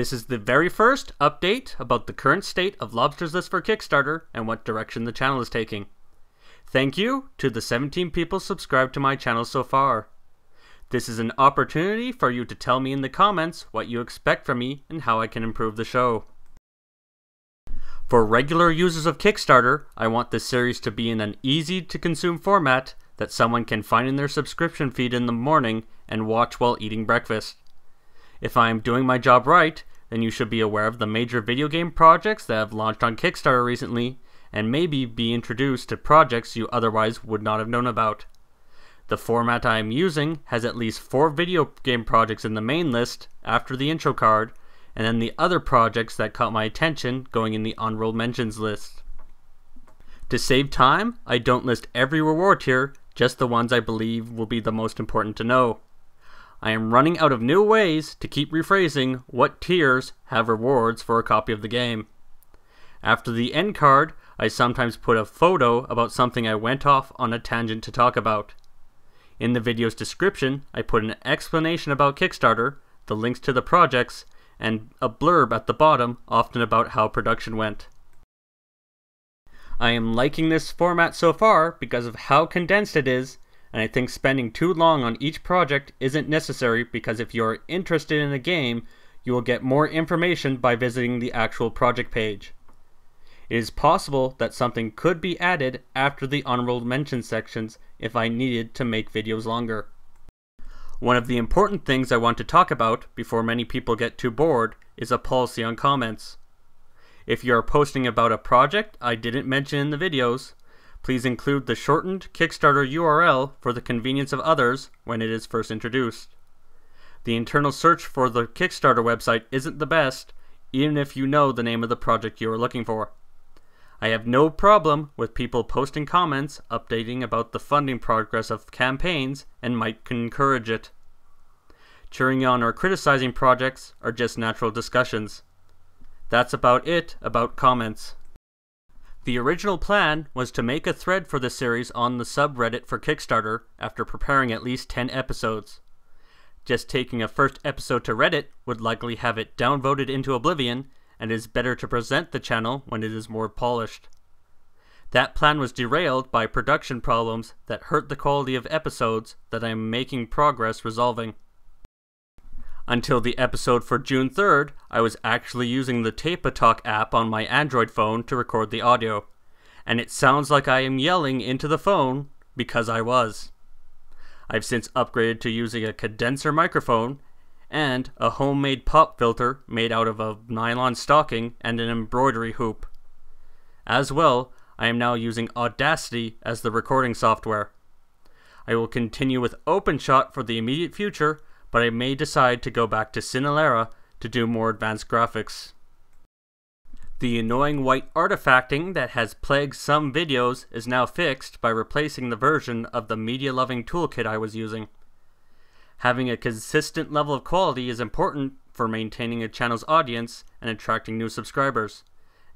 This is the very first update about the current state of Lobster's List for Kickstarter and what direction the channel is taking. Thank you to the 17 people subscribed to my channel so far. This is an opportunity for you to tell me in the comments what you expect from me and how I can improve the show. For regular users of Kickstarter, I want this series to be in an easy to consume format that someone can find in their subscription feed in the morning and watch while eating breakfast. If I am doing my job right, then you should be aware of the major video game projects that have launched on Kickstarter recently and maybe be introduced to projects you otherwise would not have known about. The format I am using has at least four video game projects in the main list after the intro card, and then the other projects that caught my attention going in the honorable mentions list. To save time, I don't list every reward tier, just the ones I believe will be the most important to know. I am running out of new ways to keep rephrasing what tiers have rewards for a copy of the game. After the end card, I sometimes put a photo about something I went off on a tangent to talk about. In the video's description, I put an explanation about Kickstarter, the links to the projects, and a blurb at the bottom, often about how production went. I am liking this format so far because of how condensed it is, and I think spending too long on each project isn't necessary because if you're interested in a game, you will get more information by visiting the actual project page. It is possible that something could be added after the honorable mention sections if I needed to make videos longer. One of the important things I want to talk about before many people get too bored is a policy on comments. If you are posting about a project I didn't mention in the videos, please include the shortened Kickstarter URL for the convenience of others when it is first introduced. The internal search for the Kickstarter website isn't the best, even if you know the name of the project you are looking for. I have no problem with people posting comments updating about the funding progress of campaigns and might encourage it. Cheering on or criticizing projects are just natural discussions. That's about it about comments. The original plan was to make a thread for the series on the subreddit for Kickstarter after preparing at least 10 episodes. Just taking a first episode to Reddit would likely have it downvoted into oblivion and it is better to present the channel when it is more polished. That plan was derailed by production problems that hurt the quality of episodes that I am making progress resolving. Until the episode for June 3rd, I was actually using the Tape-a-Talk app on my Android phone to record the audio, and it sounds like I am yelling into the phone because I was. I've since upgraded to using a condenser microphone and a homemade pop filter made out of a nylon stocking and an embroidery hoop. As well, I am now using Audacity as the recording software. I will continue with OpenShot for the immediate future, but I may decide to go back to Cinelerra to do more advanced graphics. The annoying white artifacting that has plagued some videos is now fixed by replacing the version of the Media Lovin' Toolkit I was using. Having a consistent level of quality is important for maintaining a channel's audience and attracting new subscribers,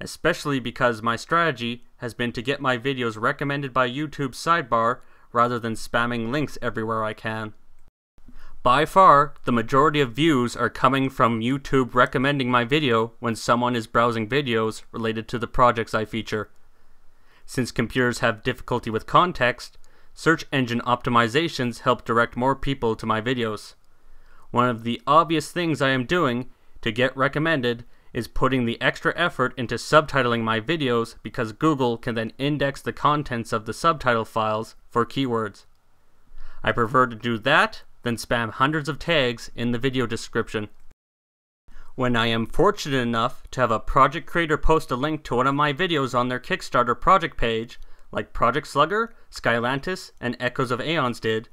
especially because my strategy has been to get my videos recommended by YouTube's sidebar rather than spamming links everywhere I can. By far, the majority of views are coming from YouTube recommending my video when someone is browsing videos related to the projects I feature. Since computers have difficulty with context, Search engine optimizations help direct more people to my videos. One of the obvious things I am doing to get recommended is putting the extra effort into subtitling my videos because Google can then index the contents of the subtitle files for keywords. I prefer to do that than spam hundreds of tags in the video description. When I am fortunate enough to have a project creator post a link to one of my videos on their Kickstarter project page, like Project Slugger, Skylantis, and Echoes of Aeons did,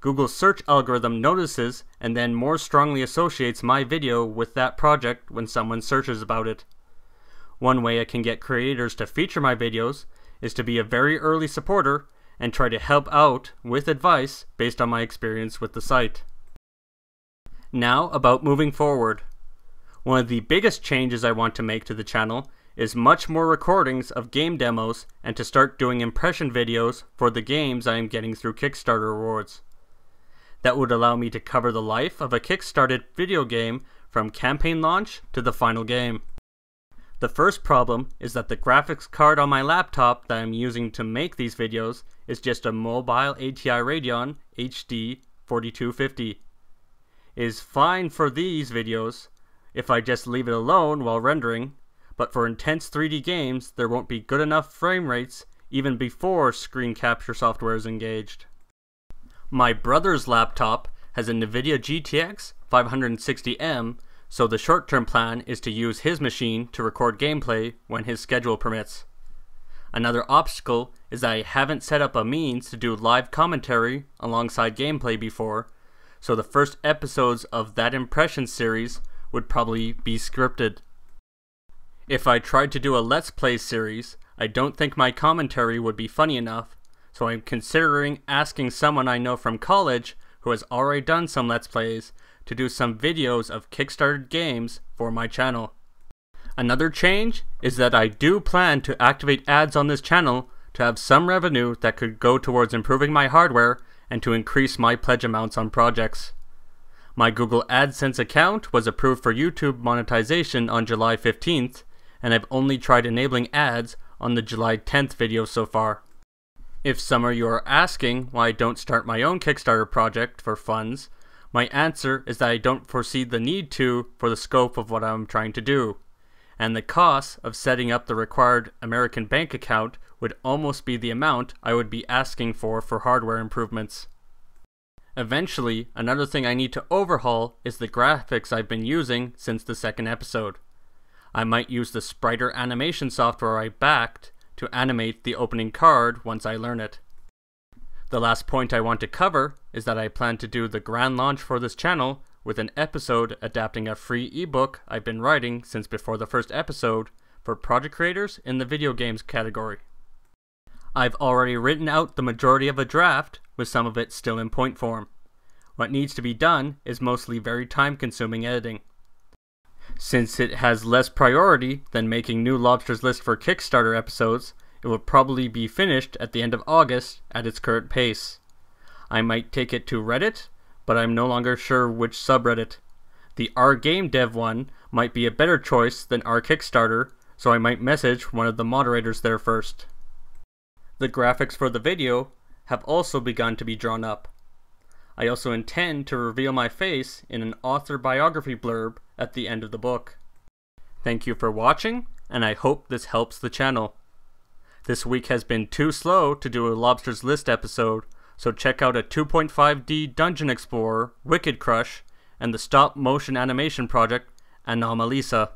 Google's search algorithm notices and then more strongly associates my video with that project when someone searches about it. One way I can get creators to feature my videos is to be a very early supporter and try to help out with advice based on my experience with the site. Now about moving forward. One of the biggest changes I want to make to the channel is much more recordings of game demos and to start doing impression videos for the games I am getting through Kickstarter rewards. That would allow me to cover the life of a kickstarted video game from campaign launch to the final game. The first problem is that the graphics card on my laptop that I'm using to make these videos is just a mobile ATI Radeon HD 4250. It is fine for these videos if I just leave it alone while rendering, but for intense 3D games there won't be good enough frame rates even before screen capture software is engaged. My brother's laptop has a NVIDIA GTX 560M so the short-term plan is to use his machine to record gameplay when his schedule permits. Another obstacle is I haven't set up a means to do live commentary alongside gameplay before, so the first episodes of that impression series would probably be scripted. If I tried to do a Let's Play series, I don't think my commentary would be funny enough, so I'm considering asking someone I know from college who has already done some Let's Plays to do some videos of Kickstarted games for my channel. Another change is that I do plan to activate ads on this channel to have some revenue that could go towards improving my hardware and to increase my pledge amounts on projects. My Google AdSense account was approved for YouTube monetization on July 15th, and I've only tried enabling ads on the July 10th video so far. If some of you are asking why I don't start my own Kickstarter project for funds, my answer is that I don't foresee the need to for the scope of what I'm trying to do, and the cost of setting up the required American bank account would almost be the amount I would be asking for for hardware improvements. Eventually, another thing I need to overhaul is the graphics I've been using since the second episode. I might use the Spriter animation software I backed to animate the opening card once I learn it. The last point I want to cover is that I plan to do the grand launch for this channel with an episode adapting a free ebook I've been writing since before the first episode for project creators in the video games category. I've already written out the majority of a draft, with some of it still in point form. What needs to be done is mostly very time consuming editing. Since it has less priority than making new Lobsters List for Kickstarter episodes, it will probably be finished at the end of August at its current pace. I might take it to Reddit, but I'm no longer sure which subreddit. The R Game Dev one might be a better choice than R Kickstarter, so I might message one of the moderators there first. The graphics for the video have also begun to be drawn up. I also intend to reveal my face in an author biography blurb at the end of the book. Thank you for watching, and I hope this helps the channel. This week has been too slow to do a Lobster's List episode, so check out a 2.5D Dungeon Explorer, Wicked Crush, and the stop motion animation project Anomalisa.